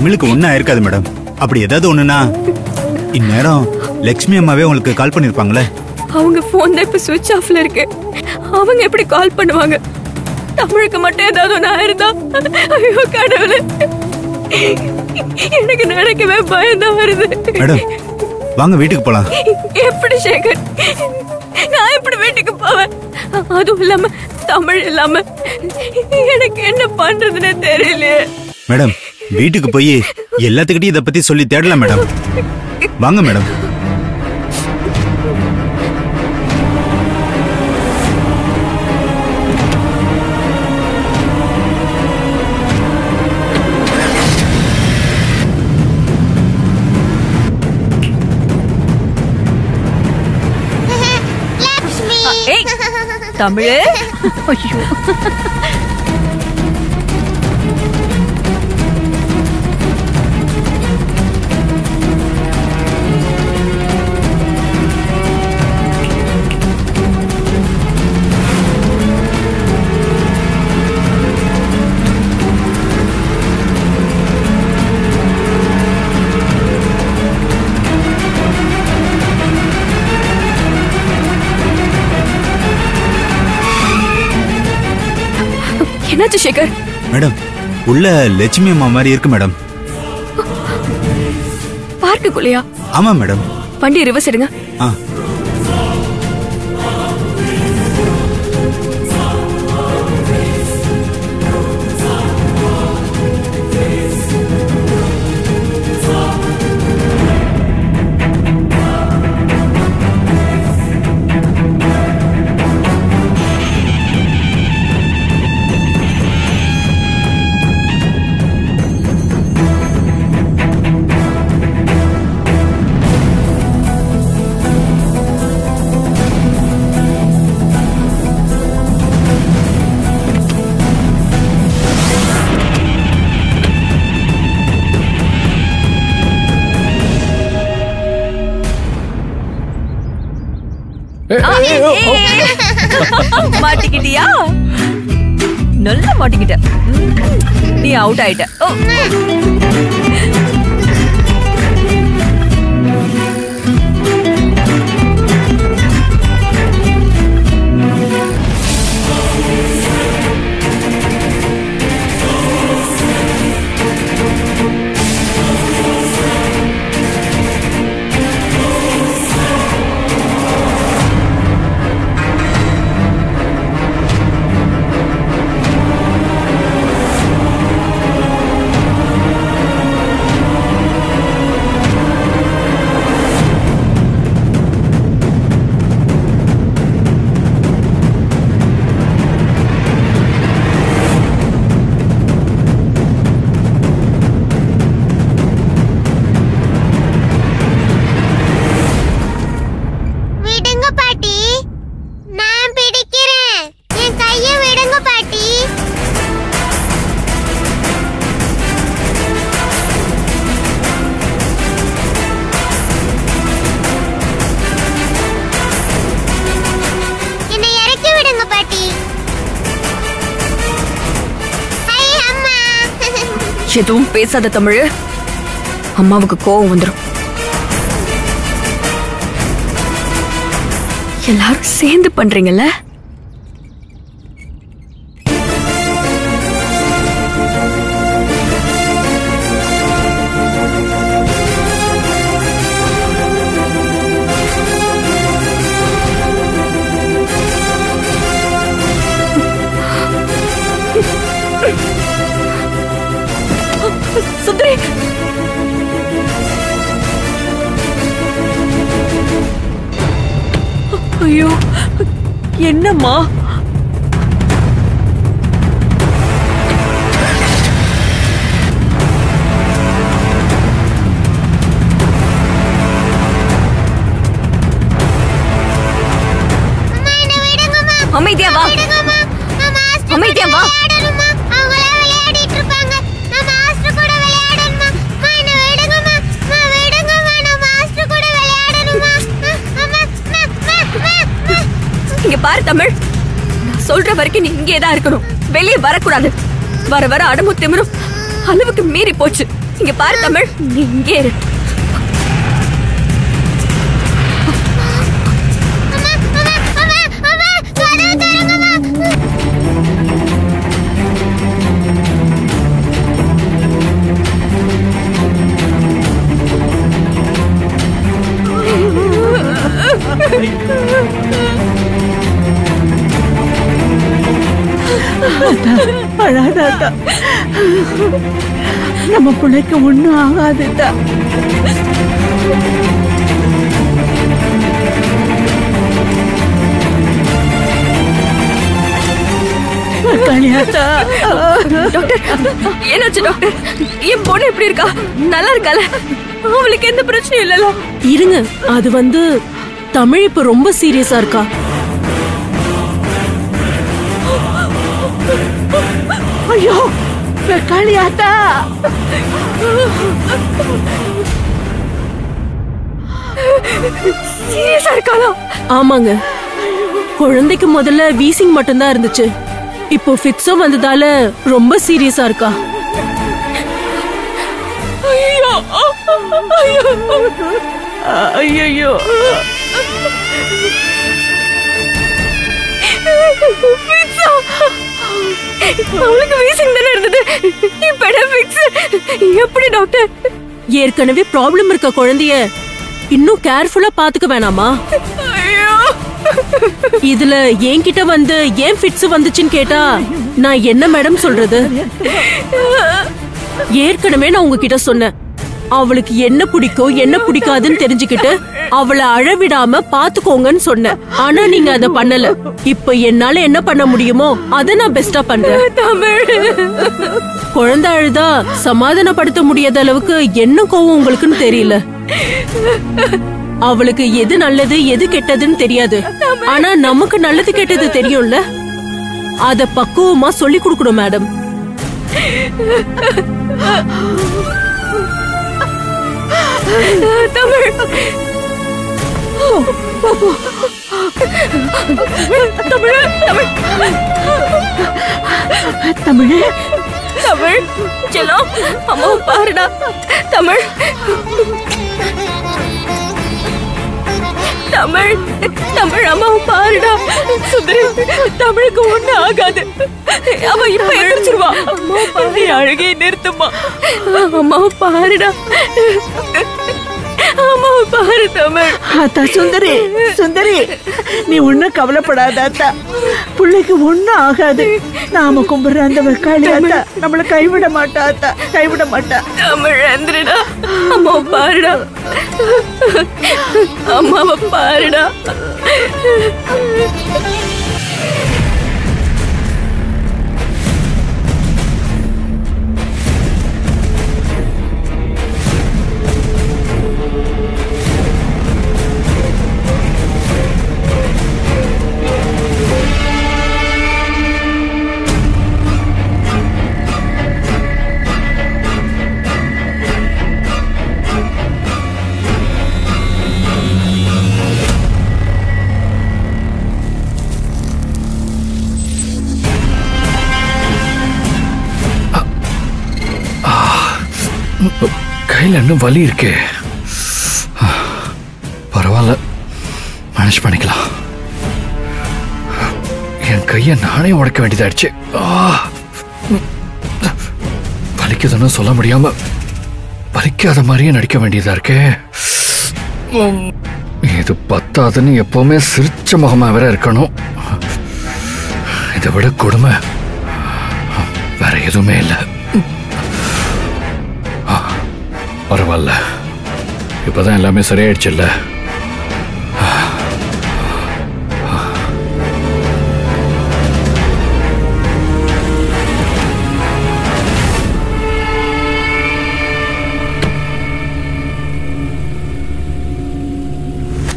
தமிழுக்கு ஒன்றும் ஆயிருக்காது மேடம். அப்படி ஏதாவது ஒண்ணுனா இந்நேரம் லக்ஷ்மி அம்மாவே உங்களுக்கு கால் பண்ணிருப்பாங்களே. அவங்க போன் தான் இப்ப சுவிட்ச் ஆஃப்ல இருக்கு. அவங்க எப்படி கால் பண்ணுவாங்க? தமிழுக்கு மட்டும் ஏதாவது ஒண்ணு ஆயிருந்தா ஐயோ கடவுளே. எனக்கு நடக்கவே பயம்தான் வருது. மேடம் வாங்க வீட்டுக்கு போலாம். எப்படி சேகர்? நான் எப்படி வீட்டுக்கு போவேன்? அதுவும் இல்லாம தமிழ் இல்லாம எனக்கு என்ன பண்றதுன்னே தெரியலையே. மேடம் வீட்டுக்கு போய் எல்லாத்துக்கிட்டையும் இதை பத்தி சொல்லி தேடலாம் மேடம். வாங்க மேடம். தமிழ். ஐயோ. சேகர். மேடம் உள்ள லட்சுமி அம்மா மாதிரி இருக்கு மேடம். பார்க்குக்குள்ளையா? ஆமா மேடம். வண்டி ரிவர்ஸ் எடுங்க. மாட்டிக்கிட்டியா? நல்லா மாட்டிக்கிட்ட. நீ அவுட் ஆயிட்ட. ஓ. எதுவும் பேசாத தமிழ். அம்மாவுக்கு கோவம் வந்துடும் எல்லாரும் சேர்ந்து பண்றீங்கல்ல? இங்கே தான் இருக்கணும். வெளியே வரக்கூடாது. வர வர அடமும் திமிரும். அளவுக்கு மீறி போச்சு. இங்க பாரு தமிழ். நீ இங்கே இரு. நம்ம பிள்ளைக்கு ஒண்ணும் ஆகாதுதா என்னாச்சு டாக்டர்? என் பொண்ணு எப்படி இருக்கா? நல்லா இருக்கால அவளுக்கு எந்த பிரச்சனையும் இல்லல இருங்க அது வந்து தமிழ் இப்ப ரொம்ப சீரியஸா இருக்கா? ஐயோ காளியாத்தா சீரியஸா இருக்காளா ஆமாங்க. குழந்தைக்கு முதல்ல வீசிங் மட்டும்தான் இருந்துச்சு. இப்போ ஃபிட்ஸும் வந்ததால ரொம்ப சீரியஸா இருக்கா. ஐயோ ஐயோ. அவளுக்கு வீசிங் தானே இருந்தது? இப்ப ஃபிக்ஸ் எப்படி டாக்டர் ஏற்கனவே ப்ராப்ளம் இருக்க குழந்தைய இன்னும் கேர்ஃபுல்லா பாத்துக்க வேணாமா? இதுல என்கிட்ட வந்து ஏன் ஃபிட்ஸ் வந்துச்சுன்னு கேட்டா நான் என்ன மேடம் சொல்றது? ஏற்கனவே நான் உங்ககிட்ட சொன்னேன். அவளுக்கு என்ன பிடிக்கும் என்ன பிடிக்காதுன்னு தெரிஞ்சுக்கிட்டு அவளை அழவிடாம பாத்துக்கோங்கன்னு சொன்னேன். ஆனா நீங்க அத பண்ணல. இப்ப என்னால என்ன பண்ண முடியுமோ அத நான் பெஸ்டா பண்றேன். குழந்தை அழுதா சமாதானப்படுத்த முடியாத அளவுக்கு என்ன கோவம் உங்களுக்குன்னு தெரியல. அவளுக்கு எது நல்லது எது கெட்டதுன்னு தெரியாது. ஆனா நமக்கு நல்லது கெட்டது தெரியும்ல? அத பக்குவமா சொல்லி கொடுக்கணும் மேடம் தமிழ். தமிழ் தமிழ். தமிழ். தமிழ். செல்லம் அம்மா பாருடா. தமிழ். தமிழ் தமிழ் அம்மா பாருடா. சுந்தரி தமிழுக்கு ஒண்ணு ஆகாது. அவ இப்ப எழுச்சிருவா அம்மா பாரு அழுகே நிறுத்துமா அம்மா பாருடா. அம்மா பாரு தமிழ் ஆத்தா சுந்தரி சுந்தரி நீ ஒன்னும் கவலைப்படாத அத்தா பிள்ளைக்கு ஒண்ணும் ஆகாது. நாம கும்பிடுற அந்த வெக்காளியாத்தா நம்மள கைவிட மாட்டா அத்தா கைவிட மாட்டா. தமிழ் எந்திரடா அம்மா பாருடா. அம்மாவை பாருடா. கையில் இன்னும் வலி இருக்கே. பரவாயில்ல. மேனேஜ் பண்ணிக்கலாம். என் கையை நானே உடைக்க வேண்டியதாயிடுச்சு. வலிக்குதுன்னு சொல்ல முடியாம வலிக்காத மாதிரியே நடிக்க வேண்டியதா இருக்கே. இது பத்தாதுன்னு எப்பவுமே சிரிச்ச முகமா வேற இருக்கணும். இதை விட கொடுமை. வேற எதுவுமே இல்லை. பரவாயில்ல. இப்போதான் எல்லாமே சரியாயிடுச்சுல்ல.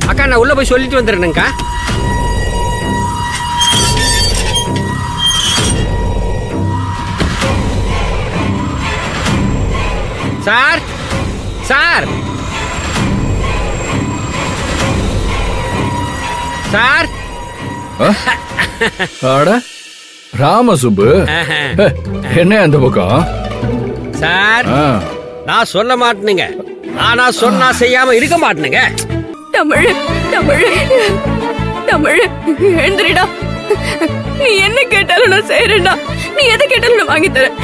அக்கா நான் உள்ள போய் சொல்லிட்டு வந்துடுறேனுங்கக்கா சார் சார்! சார்! ராமசுப்பு. என்ன அந்த பக்கம்? சார்! நான் சொல்ல மாட்டேனுங்க. ஆனா சொன்னா செய்யாம இருக்க மாட்டேனுங்க. தமிழ் தமிழ் தமிழ் எழுந்திரிடா. நீ என்ன கேட்டாலும் நான் செய்யறேன்டா நீ எதை கேட்டாலும் நான் வாங்கி தரேன்.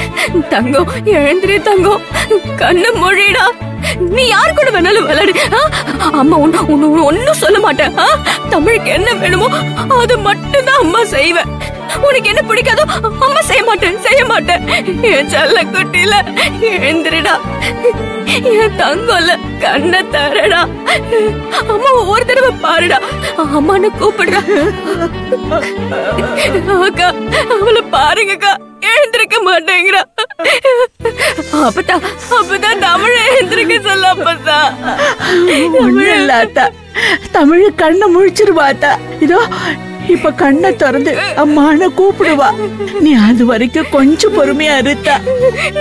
தங்கம் எழுந்திரி தங்கம். கண்ணு மொழிடா நீ யார் கூட வேணாலும் விளையாடு. அம்மா ஒன்னு ஒன்னு ஒன்னும் சொல்ல மாட்டேன். தமிழுக்கு என்ன வேணுமோ அது மட்டும் தான் அம்மா செய்வேன் உனக்கு என்ன பிடிக்காதோ அம்மா செய்ய மாட்டேன் செய்ய மாட்டேன். என் செல்ல குட்டில எழுந்திரிடா. என் தங்கம்ல கண்ணை தரடா. அம்மா ஒவ்வொரு தடவை பாருடா. அம்மான்னு கூப்பிடுறா. அக்கா அவளை பாருங்கக்கா. எழுந்திருக்க மாட்டேங்கிறா. அப்பதா அப்பதான் தமிழ எழுந்திருக்க சொல்ல அப்பதா ஒண்ணும் இல்ல அத்தா. தமிழ் கண்ணை முழிச்சிருவாத்தா இதோ இப்ப கண்ணை திறந்து அம்மான்னு கூப்பிடுவா. நீ அது வரைக்கும் கொஞ்சம் பொறுமையா இருத்தா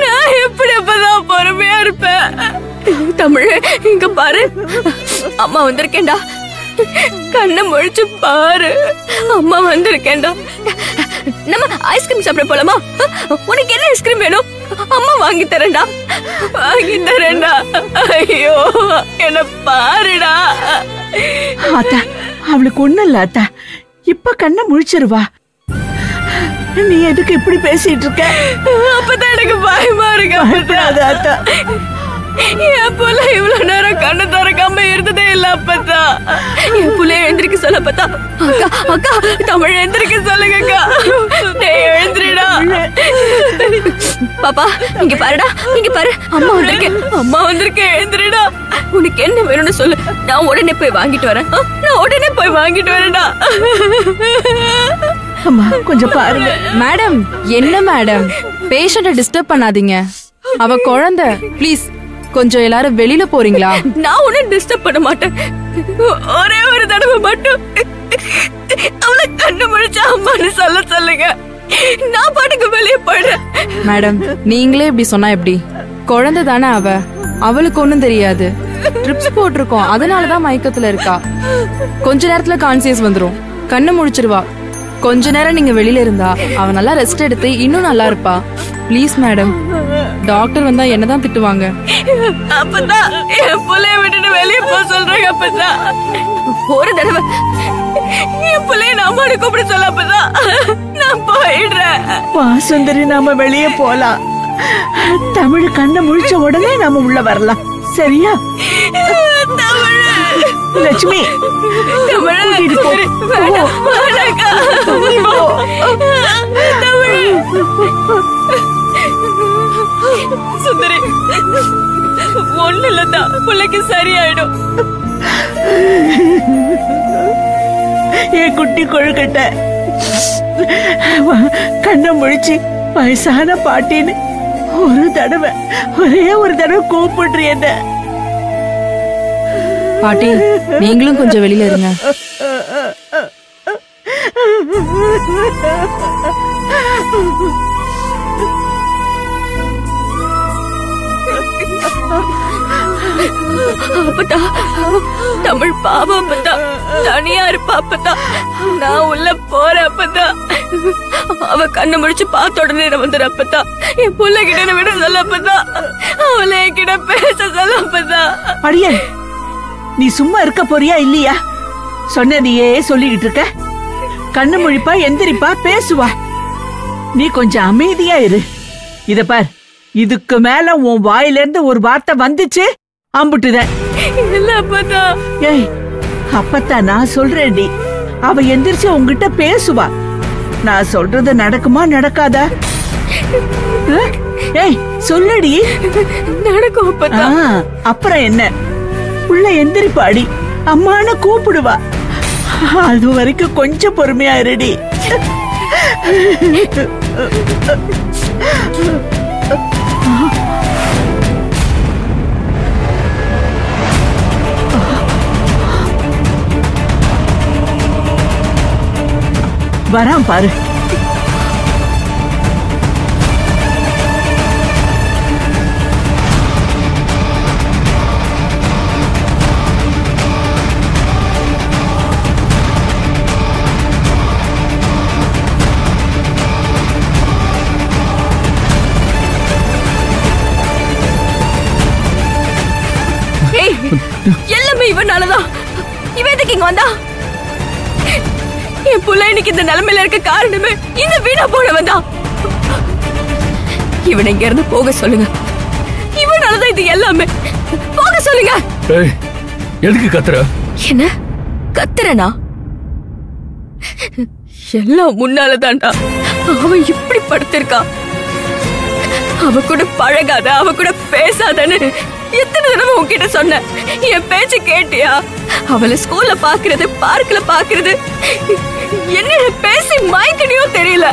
நான் எப்படி அப்பதான் பொறுமையா இருப்பேன்? தமிழ் இங்க பாரு. அம்மா வந்திருக்கேன்டா. கண்ணை முழிச்சு பாரு. அம்மா வந்திருக்கேன்டா. நம்ம ஐஸ்கிரீம் சாப்பிட போலாமா? உனக்கு என்ன ஐஸ்கிரீம் வேணும்? அம்மா வாங்கி தரேன்டா. வாங்கி தரேன்டா. ஐயோ என்ன பாருடா. அத்தா அவளுக்கு ஒண்ணும் இல்ல அத்தா இப்ப கண்ணை முழிச்சிருவா. நீ எதுக்கு இப்படி பேசிட்டு இருக்க? அப்பதான் எனக்கு பயமா இருக்கு அத்தா என் புள்ள இவ்வளவு நேரம் கண்ணு திறக்காம இருந்ததே இல்ல அப்பதா என் புள்ள எழுந்திருக்க சொல்ல பார்த்தா அக்கா அக்கா தமிழ் எழுந்திருக்க சொல்லுங்க அக்கா. டேய் எழுந்திரிடா. பாப்பா இங்க பாருடா இங்க பாரு. அம்மா வந்திருக்கேன் அம்மா வந்திருக்கேன் எழுந்திரிடா. உனக்கு என்ன வேணும்னு சொல்லு. நான் உடனே போய் வாங்கிட்டு வரேன். நான் உடனே போய் வாங்கிட்டு வரேன்டா. அம்மா கொஞ்சம் பாருங்க. மேடம் என்ன மேடம்? பேஷண்ட டிஸ்டர்ப் பண்ணாதீங்க. அவ குழந்தை. ப்ளீஸ் கொஞ்சம் எல்லாரும் வெளியில போறீங்களா? நான் உன்னை டிஸ்டர்ப் பண்ண மாட்டேன். ஒரே ஒரு தடவை மட்டும். அவளை கண்ணு முழிச்சா அம்மான்னு சொல்ல சொல்லுங்க. நான் பாட்டுக்கு வெளியே போயிடுறேன். மேடம் நீங்களே இப்படி சொன்னா எப்படி? குழந்தை தானே அவ. அவளுக்கு ஒண்ணும் தெரியாது. ட்ரிப்ஸ் போட்டிருக்கோம். அதனாலதான் மயக்கத்துல இருக்கா. கொஞ்ச நேரத்துல கான்சியஸ் வந்துரும். கண்ணு முழிச்சிருவா. கொஞ்ச நேரம் நீங்க வெளியில இருந்தா அவ நல்லா ரெஸ்ட் எடுத்து இன்னும் நல்லா இருப்பா. ப்ளீஸ் மேடம் டாக்டர் வந்தா என்னதான் திட்டுவாங்க? அப்பதான். என் புள்ளைய விட்டுட்டு வெளியே போக சொல்றாங்க அப்பதான். ஒரு தடவை. என் புள்ளைய அம்மானு கூப்பிட சொல்ல அப்பதான். நான் போயிடுறேன். வா சுந்தரி நாம வெளியே போலாம். தமிழ் கண்ணை முழிச்ச உடனே நாம உள்ள வரலாம். சரியா? தமிழ். லட்சுமி சுந்தரி ஒண்ணு இல்லதா பிள்ளைக்கு சரியாயிடும். என் குட்டி கொழுக்கட்டை. கண்ணை முழிச்சு வயசான பாட்டின்னு ஒரு தடவை ஒரே ஒரு தடவை கூப்பிடுறீ என்ன. பாட்டி நீங்களும் கொஞ்சம் வெளியில இருங்க. அப்பதா தமிழ் பாவம் அப்பதா தனியா இருப்பா அப்பதா நான் உள்ள போறேன் அப்பதா அவ கண்ணு முடிச்சு பார்த்த உடனே நான் வந்துடு அப்பதா என் புள்ள கிட்ட விட சொல்ல அப்பதா அவளை என்கிட்ட பேச சொல்ல அப்பதா அடியன் நீ சும்மா இருக்க போறியா இல்லையா? சொன்னதையே சொல்லிக்கிட்டு இருக்க. கண்ணு முழிப்பா எந்திரிப்பா பேசுவா. நீ கொஞ்சம் அமைதியா இரு. இத பார் இதுக்கு மேல உன் வாயில இருந்து ஒரு வார்த்தை வந்துச்சு அப்பதா ஏய் அப்பத்தான் நான் சொல்றேன்டி அவ எந்திரிச்சு உன்கிட்ட பேசுவா. நான் சொல்றது நடக்குமா நடக்காதா? ஏய் சொல்லுடி. நடக்கும் அப்பதா ஆ, அப்புறம் என்ன? புள்ள எந்திரிப்பாடி அம்மான்னு கூப்பிடுவா. அது வரைக்கும் கொஞ்சம் பொறுமையா இருடி. வரான் பாரு. வந்தா? என் புள்ள இன்னைக்கு இந்த நிலைமையில இருக்க காரணமே இந்த வீணா போனவன் தான் இவனை இங்க இருந்து போக சொல்லுங்க. இவனாலதான் இது எல்லாமே. போக சொல்லுங்க. எதுக்கு கத்துற? என்ன? கத்துறனா? எல்லாம் முன்னாலதான்டா அவன் இப்படி படுத்திருக்கான் அவ கூட பழகாத அவ கூட பேசாதன்னு எத்தனை தடவை உன்கிட்ட சொன்ன என் பேச்ச கேட்டியா? அவளை ஸ்கூல்ல பாக்குறது பார்க்ல பாக்குறது என்ன பேசி மயக்கடியோ தெரியல.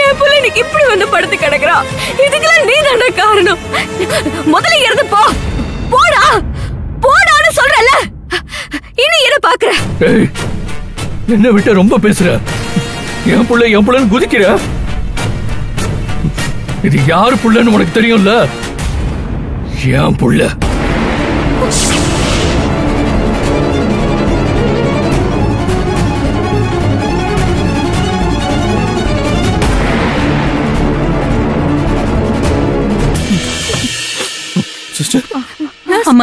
என் பிள்ளை இன்னைக்கு இப்படி வந்து படுத்து கிடக்குறா. இதுக்கெல்லாம் நீ தானே காரணம்? முதல்ல இருந்து போ. போடா. போடான்னு சொல்றல இன்னும் என்ன பாக்குற என்ன விட்ட ரொம்ப பேசுற. என் புள்ள என் புள்ளன்னு குதிக்கிற. இது யாரு புள்ளன்னு உனக்கு தெரியும்ல? என் புள்ள.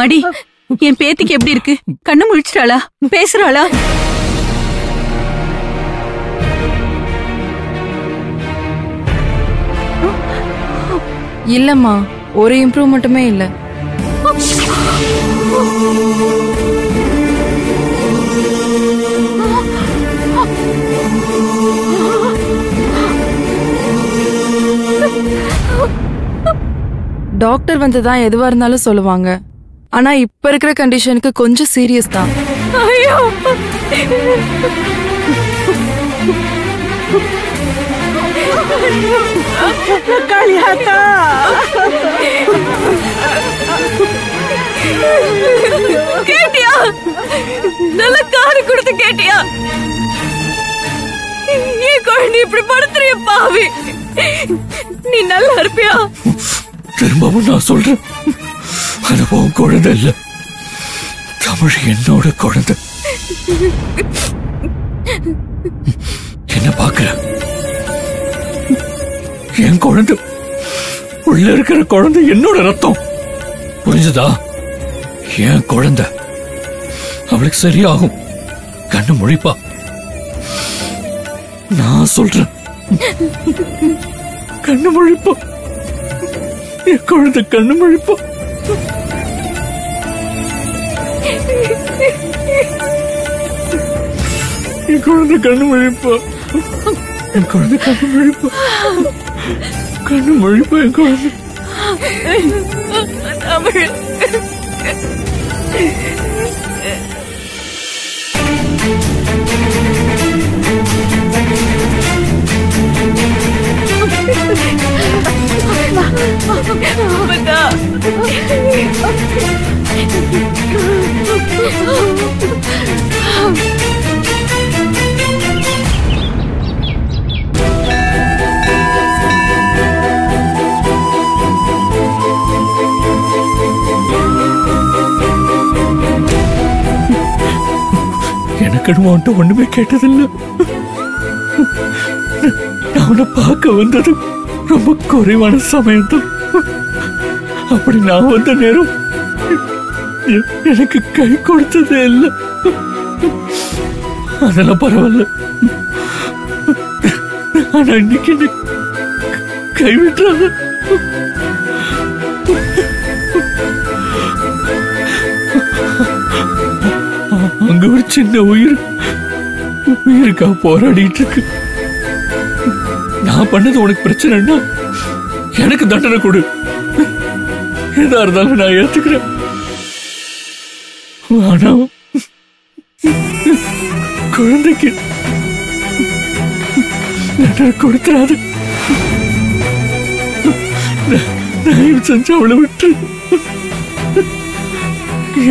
மடி என் பேத்திக்கு எப்படி இருக்கு? கண்ணு முழிச்சிட்டாளா? பேசுறாளா? இல்லம்மா ஒரு இம்ப்ரூவ்மெண்ட்டுமே இல்ல. டாக்டர் வந்து தான் எதுவா இருந்தாலும் சொல்லுவாங்க. ஆனா இப்ப இருக்கிற கண்டிஷனுக்கு கொஞ்சம் சீரியஸ் தான். ஐயோ. காளியாத்தா கேட்டியா? நல்ல காது கொடுத்து கேட்டியா? என் குழந்தை இப்படி படுத்துறிய பாவி? நீ நல்லா இருப்பியா? திரும்பவும் நான் சொல்றேன். அது உன் குழந்தை இல்ல தமிழ் என்னோட குழந்தை என்ன பாக்குற என் குழந்தை உள்ள இருக்கிற குழந்தை என்னோட ரத்தம். புரிஞ்சுதா? என் குழந்தை அவளுக்கு சரியாகும். கண்ணு முழிப்பா. நான் சொல்றேன். கண்ணு முழிப்பா. என் குழந்தை கண்ணு முழிப்பா. என் குழந்தை கண்ணு முழிப்பா. என் குழந்தை கண்ணு முழிப்பா. கண்ணு முழிப்பா என் குழந்தை. தமிழ். எனக்கு ஒண்ணுமே கேட்டதில்லை. அவனை பார்க்க வந்தது ரொம்ப குறைவான சமயம்தான் அப்படி நான் வந்த நேரம் எனக்கு கை கொடுத்ததே இல்லை. அதெல்லாம் பரவாயில்ல. ஆனா இன்னைக்கு கைவிட்டுறாங்க சின்ன உயிர் உயிருக்கா போராடிட்டு இருக்கு நான் பண்ணது உனக்கு பிரச்சனைன்னா எனக்கு தண்டனை கொடு. எதா இருந்தாலும் நான் ஏத்துக்கிறேன். ஆனா குழந்தைக்கு தண்டனை கொடுத்துறாது. தயவு செஞ்சு அவளை விட்டு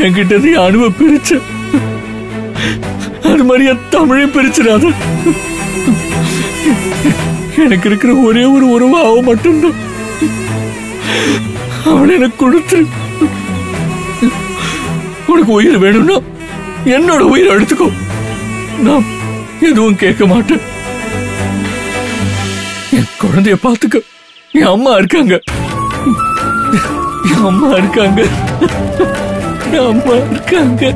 என்கிட்ட நீ பிரிச்சேன் அது மாதிரியா தமிழை பிரிச்சிடாத. எனக்கு இருக்கிற ஒரே ஒரு உறவு அவ மட்டும்தான். அவளை எனக்கு கொடுத்துரு உனக்கு உயிர் வேணும்னா என்னோட உயிரை எடுத்துக்கோ. நான் எதுவும் கேட்க மாட்டேன். என் குழந்தைய பார்த்துக்க. என் அம்மா இருக்காங்க. என் அம்மா இருக்காங்க. என் அம்மா இருக்காங்க.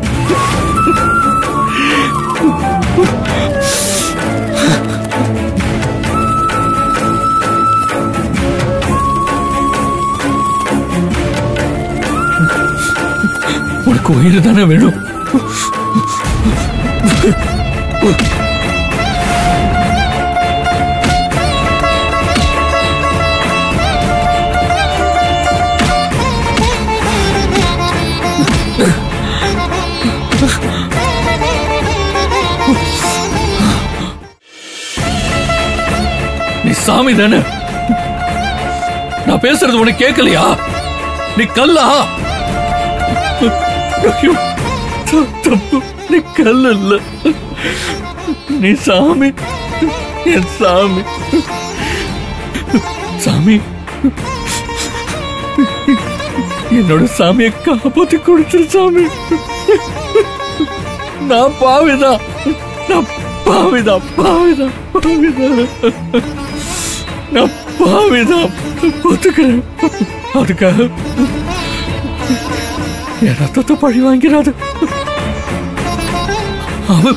உனக்கு உயிர் தானே வேணும்? சாமி தானே? நான் பேசுறது உனக்கு கேட்கலையா? நீ கல்லா? தப்பு. நீ கல் இல்ல நீ சாமி. என் சாமி. சாமி. என்னோட சாமியை காப்பாத்தி கொடுத்துரு சாமி. நான் பாவிதான். நான் பாவிதான் பாவிதான் பாவிதான். நான் பாவிதான். ஒத்துக்கிறேன். அதுக்காக என் ரத்தத்தை பழி வாங்கிறாது அவ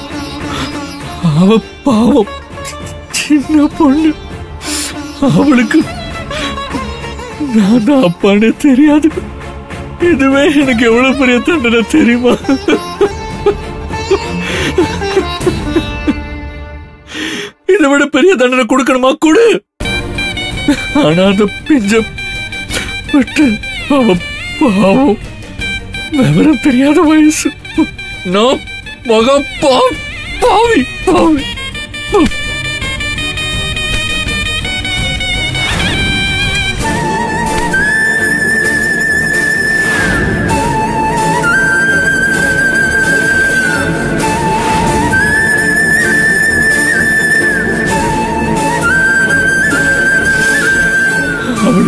அவ பாவம். சின்ன பொண்ணு. அவளுக்கு நான் தான் அப்பான்னு தெரியாது. இதுவே எனக்கு எவ்வளவு பெரிய தண்டனை தெரியுமா? இதை விட பெரிய தண்டனை கொடுக்கணுமா? கொடு. ஆனா அந்த பிஞ்ச விட்டு அவ பாவம் விவரம் தெரியாத வயசு நான் மகா பா- பாவி பாவி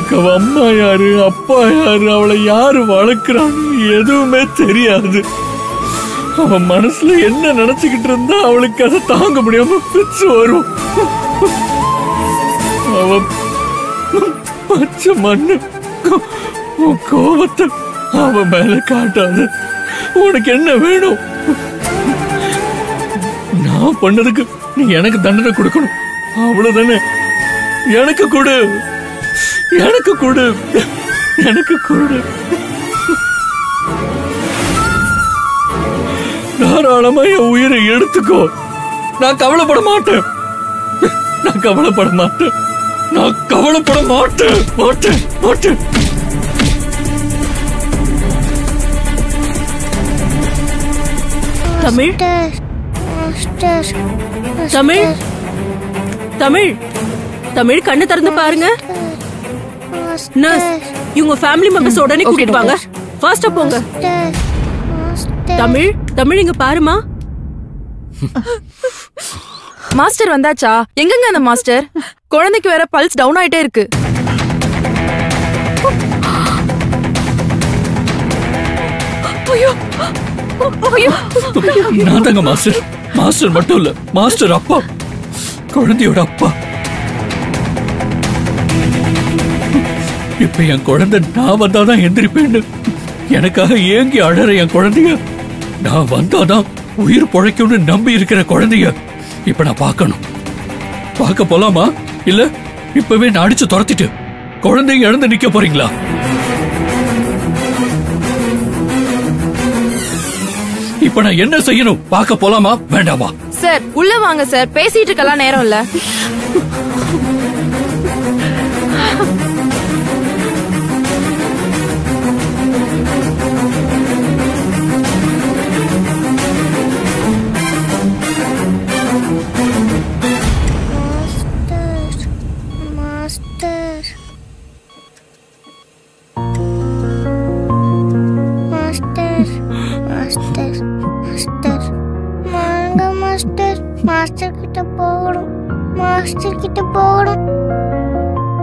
அவளுக்கு அவ அம்மா யாரு அப்பா யாரு அவளை யாரு வளர்க்குறான்னு எதுவுமே தெரியாது. அவன் மனசுல என்ன நினைச்சுக்கிட்டு இருந்தா அவளுக்கு அதை தாங்க முடியாம பிச்சு வரும். அவ பச்சை மண்ணு உன் கோபத்தை அவன் மேல காட்டாது. உனக்கு என்ன வேணும்? நான் பண்ணதுக்கு நீ எனக்கு தண்டனை கொடுக்கணும். அவ்வளவுதானே? எனக்கு கொடு. எனக்கு கொடு. எனக்கு கொடு. தாராளமா என் உயிரை எடுத்துக்கோ. நான் கவலைப்பட மாட்டேன். நான் கவலைப்பட மாட்டேன். நான் கவலைப்பட மாட்டேன். மாட்டேன். மாட்டேன். தமிழ்? தமிழ்? தமிழ்? தமிழ் கண்ணு திறந்து பாருங்க. நர்ஸ் இவங்க ஃபேமிலி மெம்பர்ஸ் உடனே கூட்டிட்டு வாங்க. ஃபாஸ்டா போங்க. தமிழ் தமிழ் இங்க பாருமா. மாஸ்டர் வந்தாச்சா? எங்கங்க அந்த மாஸ்டர்? குழந்தைக்கு வேற பல்ஸ் டவுன் ஆயிட்டே இருக்கு. நான் தாங்க மாஸ்டர். மாஸ்டர் மட்டும் இல்ல மாஸ்டர் அப்பா. குழந்தையோட அப்பா. இப்ப என் குழந்தை நான் வந்தாதான் எந்திரிப்பேன்னு எனக்காக ஏங்கி அழற என் குழந்தைய. நான் வந்தாதான் உயிர் பொழைக்கும்னு நம்பி இருக்கிற குழந்தைய இப்ப நான் பார்க்கணும். பார்க்க போலாமா? இல்ல இப்பவே நான் அடிச்சு துரத்திட்டு குழந்தைய இழந்து நிக்க போறீங்களா? இப்ப நான் என்ன செய்யணும்? பார்க்க போலாமா? வேண்டாமா? சார் உள்ள வாங்க சார். பேசிட்டு இருக்கலாம் நேரம் இல்ல. மாஸ்டர் கிட்ட போகணும்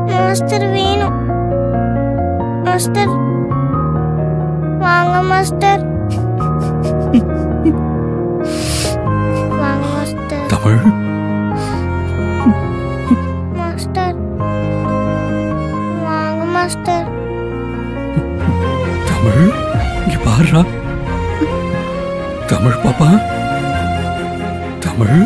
மாஸ்டர் வேணும். மாஸ்டர் வாங்க மாஸ்டர் வாங்க மாஸ்டர் தமிழ். மாஸ்டர் வாங்க மாஸ்டர் தமிழ் இங்க பாருடா. தமிழ் பாப்பா. தமிழ்.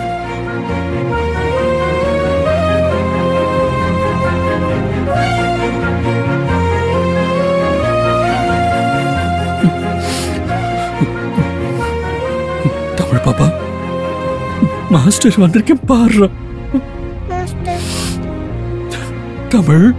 தமிழ் பாப்பா. மாஸ்டர் வந்திருக்கேன் பாடுற தமிழ்.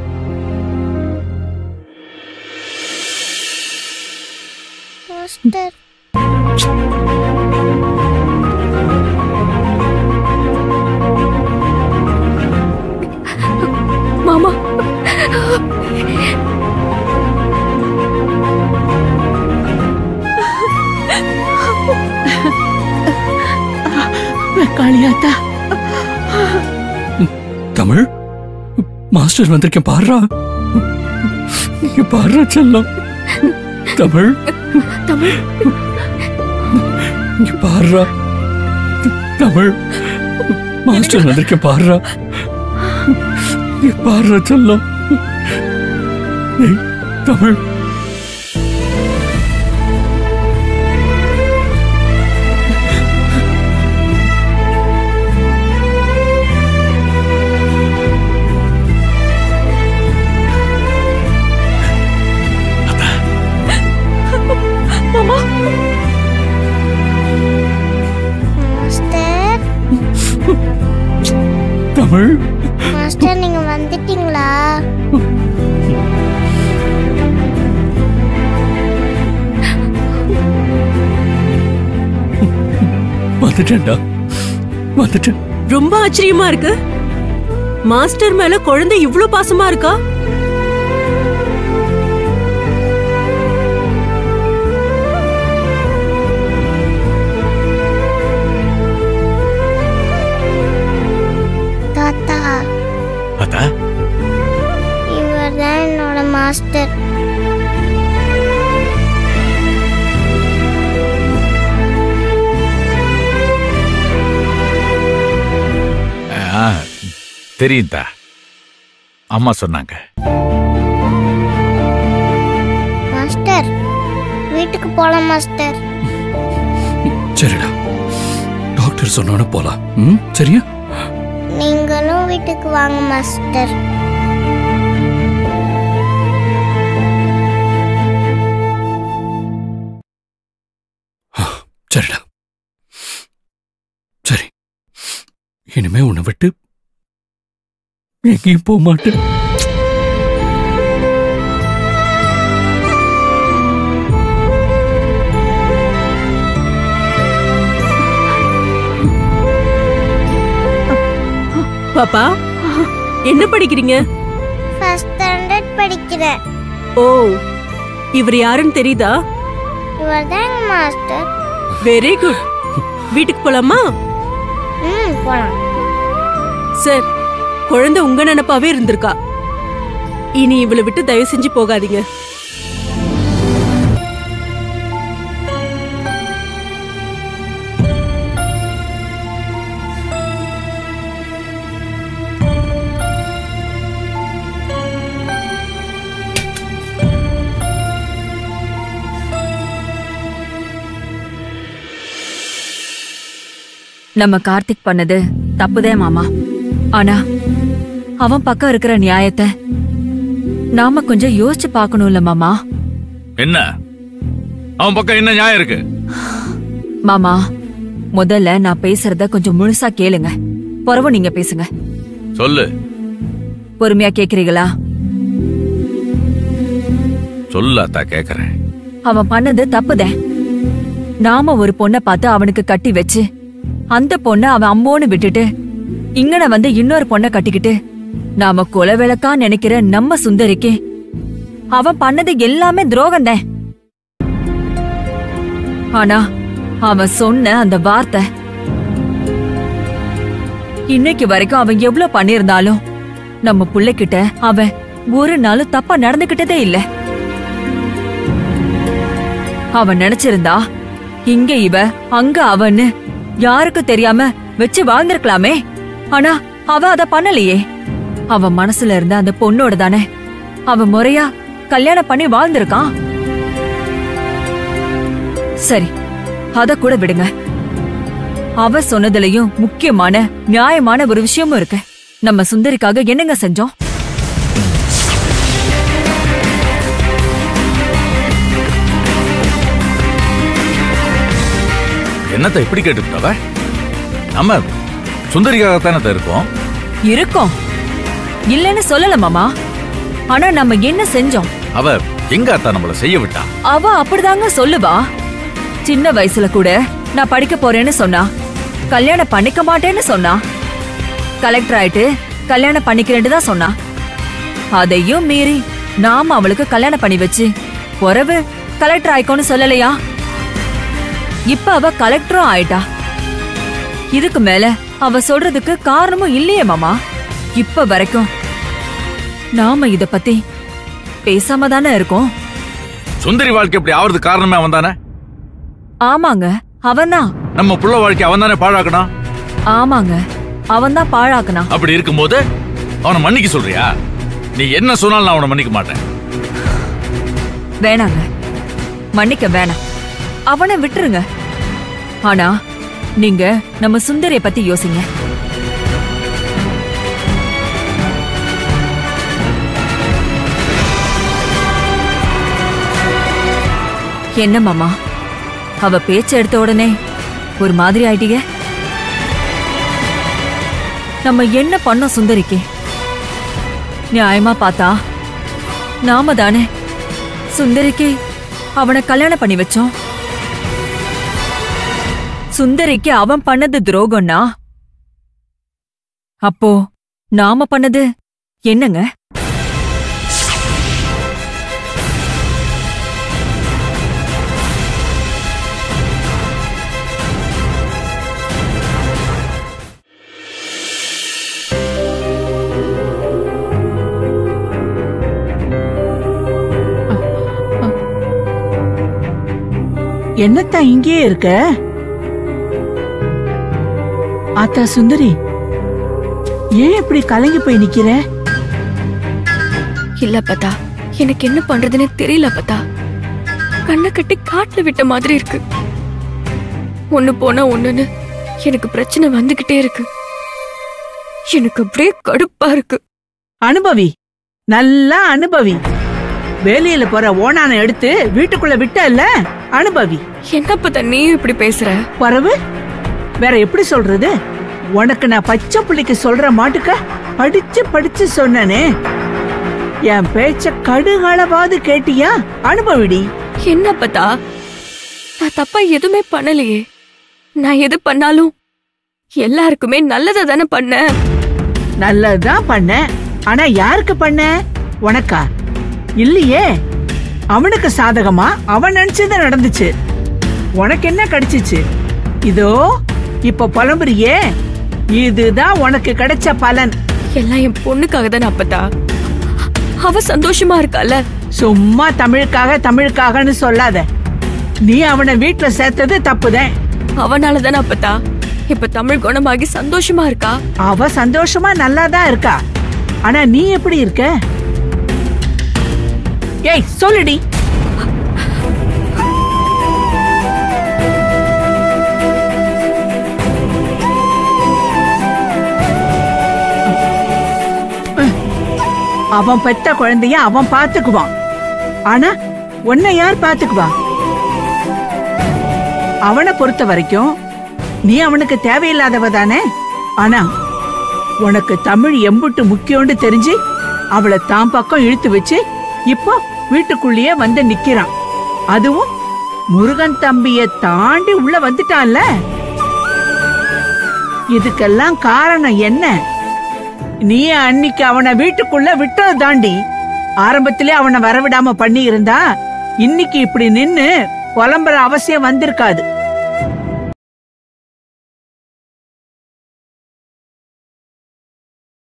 காளியாத்தா. தமிழ் மாஸ்டர் வந்திருக்கேன் பாடுறா. நீங்க பாடுற செல்லம். தமிழ் தமிழ். நீங்க பாடுறா. தமிழ் மாஸ்டர் வந்திருக்கேன் பாடுறா. நீ பாடுற செல்லம். தமிழ். வந்துட்டேன்டா. வந்துட்டேன். ரொம்ப ஆச்சரியமா இருக்கு. மாஸ்டர் மேல குழந்தை இவ்ளோ பாசமா இருக்கா? தாத்தா. அதா இவர் தான் என்னோட மாஸ்டர். ஆ, தெரியும்தா அம்மா சொன்னாங்க. மாஸ்டர் வீட்டுக்கு போலாம் மாஸ்டர். சரிடா. டாக்டர் சொன்னோன்னு போலாம். சரியா? நீங்களும் வீட்டுக்கு வாங்க மாஸ்டர். இனிமே உன்னை விட்டு எங்கேயும் போக மாட்டேன். பாப்பா என்ன படிக்கிறீங்க? ஃபர்ஸ்ட் ஸ்டாண்டர்ட் படிக்கிறேன். ஓ இவர் யாருன்னு தெரியுதா? இவர் தான் மாஸ்டர் வெரி குட் வீட்டுக்கு போலாமா? ம் போலாம். சார் குழந்தை உங்க நினப்பாவே இருந்திருக்கா. இனி இவளை விட்டு தயவு செஞ்சு போகாதீங்க. நம்ம கார்த்திக் பண்ணது தப்புதே மாமா. ஆனா அவன் பக்கம் இருக்கிற நியாயத்தை நாம கொஞ்சம் யோசிச்சு பார்க்கணும்ல மாமா. என்ன? அவன் பக்கம் என்ன நியாயம் இருக்கு? மாமா முதல்ல நான் பேசுறத கொஞ்சம் முழுசா கேளுங்க. பொறவு நீங்க பேசுங்க. சொல்லு. பொறுமையா கேக்குறீங்களா? சொல்லு அத்தா கேக்குறேன். அவன் பண்ணது தப்புதே. நாம ஒரு பொண்ண பார்த்து அவனுக்கு கட்டி வச்சு அந்த பொண்ண அவன் அம்மோன்னு விட்டுட்டு இங்கன வந்து இன்னொரு பொண்ண கட்டிக்கிட்டு நாம கொலை விளக்கா நினைக்கிற நம்ம சுந்தரிக்கு. அவன் பண்ணது எல்லாமே துரோகம்தான். ஆனா அவன் சொன்ன அந்த வார்த்தை இன்னைக்கு வரைக்கும் அவன் எவ்வளவு பண்ணிருந்தாலும் நம்ம புள்ளைகிட்ட அவன் ஒரு நாளும் தப்பா நடந்துகிட்டதே இல்ல. அவன் நினைச்சிருந்தா இங்க இவ அங்க அவன்னு யாருக்கும் தெரியாம வச்சு வாழ்ந்திருக்கலாமே. ஆனா அவ அத பண்ணலையே. அவ மனசுல இருந்த அந்த பொண்ணோட தானே. அவ முறையா கல்யாணம் பண்ணி வாழ்ந்திருக்கான். சரி அத கூட விடுங்க. அவ சொன்னதுலயும் முக்கியமான நியாயமான ஒரு விஷயமும் இருக்கு. நம்ம சுந்தரிக்காக என்னங்க செஞ்சோம்? என்னத்தை இப்படி கேட்டுக்கிட்டவ நம்ம சுந்தரிக்காகத்தானே இருக்கோம்? இருக்கோம். இல்லன்னு சொல்லல மாமா. ஆனா நம்ம என்ன செஞ்சோம்? அவ எங்க அத்தா நம்மள செய்ய விட்டா? அவ அப்படிதாங்க சொல்லுவா. சின்ன வயசுல கூட நான் படிக்க போறேன்னு சொன்னா கல்யாணம் பண்ணிக்க மாட்டேன்னு சொன்னா கலெக்டர் ஆயிட்டு கல்யாணம் பண்ணிக்கிறேன்னு தான் சொன்னா. அதையும் மீறி நாம அவளுக்கு கல்யாணம் பண்ணி வச்சு உறவு கலெக்டர் ஆயிக்கோன்னு சொல்லலையா? இப்ப அவ கலெக்டரும் ஆயிட்டா. இதுக்கு மேல அவ சொல்றதுக்கு காரணமும் இல்லையே மாமா. இப்ப வரைக்கும் நாம இத பத்தி பேசாம தானே இருக்கோம். சுந்தரி வாழ்க்கை இப்படி ஆவறது காரணமே அவன் தானே? ஆமாங்க அவன்தான் நம்ம புள்ள வாழ்க்கை அவன் தானே பாழாக்கணும் ஆமாங்க அவன்தான் பாழாக்குனா அப்படி இருக்கும்போது அவனை மன்னிக்க சொல்றியா? நீ என்ன சொன்னாலும் நான் அவனை மன்னிக்க மாட்டேன். வேணாங்க. மன்னிக்க வேணாம். அவனை விட்டுருங்க. ஆனா நீங்க நம்ம சுந்தரிய பத்தி யோசிங்க. என்ன மாமா? அவ பேச்ச எடுத்த உடனே ஒரு மாதிரி ஆயிட்டீங்க? நம்ம என்ன பண்ணோம் சுந்தரிக்கு? நியாயமா பார்த்தா நாம தானே. சுந்தரிக்கு அவனை கல்யாணம் பண்ணி வச்சோம். சுந்தரிக்கு அவன் பண்ணது துரோகம்னா? அப்போ நாம பண்ணது என்னங்க? என்னத்தான் இங்கேயே இருக்க? ஆத்தா சுந்தரி ஏன் இப்படி கலங்கி போய் நிக்கிற? இல்ல பத்தா எனக்கு என்ன பண்றதுன்னு தெரியல பத்தா கண்ணை கட்டி காட்டுல விட்ட மாதிரி இருக்கு. ஒண்ணு போனா ஒண்ணுன்னு எனக்கு பிரச்சனை வந்துகிட்டே இருக்கு. எனக்கு அப்படியே கடுப்பா இருக்கு. அனுபவி நல்லா அனுபவி. வேலையில போற ஓனான எடுத்து வீட்டுக்குள்ள விட்டல்ல அனுபவி. என்ன பத்தா நீ இப்படி பேசுற? பரவு. வேற எப்படி சொல்றது? உனக்கு நான் பச்சை புள்ளிக்கு சொல்ற மாட்டுக்க படிச்சு படிச்சு சொன்னனே. என் பேச்ச கடுகளவாது கேட்டியா? அனுபவிடி. என்ன பத்தா நான் தப்பா எதுவுமே பண்ணலையே. நான் எது பண்ணாலும் எல்லாருக்குமே நல்லதை தானே பண்ணேன். நல்லதுதான் பண்ண. ஆனா யாருக்கு பண்ண? உனக்கா? இல்லையே. அவனுக்கு சாதகமா? அவன் நினைச்சது நடந்துச்சு. உனக்கு என்ன கிடைச்சிச்சு? இதோ இப்ப புலம்புறியே? இதுதான் உனக்கு கிடைச்ச பலன். எல்லாம் என் பொண்ணுக்காக தானே அப்பத்தா? அவ சந்தோஷமா இருக்கால? சும்மா தமிழுக்காக தமிழுக்காகன்னு சொல்லாத. நீ அவனை வீட்ல சேர்த்தது தப்புதான். அவனால தானே அப்பத்தா? இப்ப தமிழ் குணமாகி சந்தோஷமா இருக்கா? அவ சந்தோஷமா நல்லாதான் இருக்கா. ஆனா நீ எப்படி இருக்க? ஏய் சொல்லுடி. அவன் பெத்த குழந்தைய அவன் பாத்துக்குவான். ஆனா உன்னை யார் பாத்துக்குவா? அவனை பொறுத்த வரைக்கும் நீ அவனுக்கு தேவையில்லாதவ தானே? ஆனா உனக்கு தமிழ் எம்புட்டு முக்கியம்னு தெரிஞ்சு அவளை தான் பக்கம் இழுத்து வச்சு இப்போ வீட்டுக்குள்ளேயே வந்து நிக்கிறான். அதுவும் முருகன் தம்பிய தாண்டி உள்ள வந்துட்டான்ல? இதுக்கெல்லாம் காரணம் என்ன? நீ அன்னைக்கு அவனை வீட்டுக்குள்ள விட்டது தாண்டி. ஆரம்பத்திலே அவனை வரவிடாம பண்ணி இருந்தா இன்னைக்கு இப்படி நின்னு புலம்புற அவசியம் வந்திருக்காது.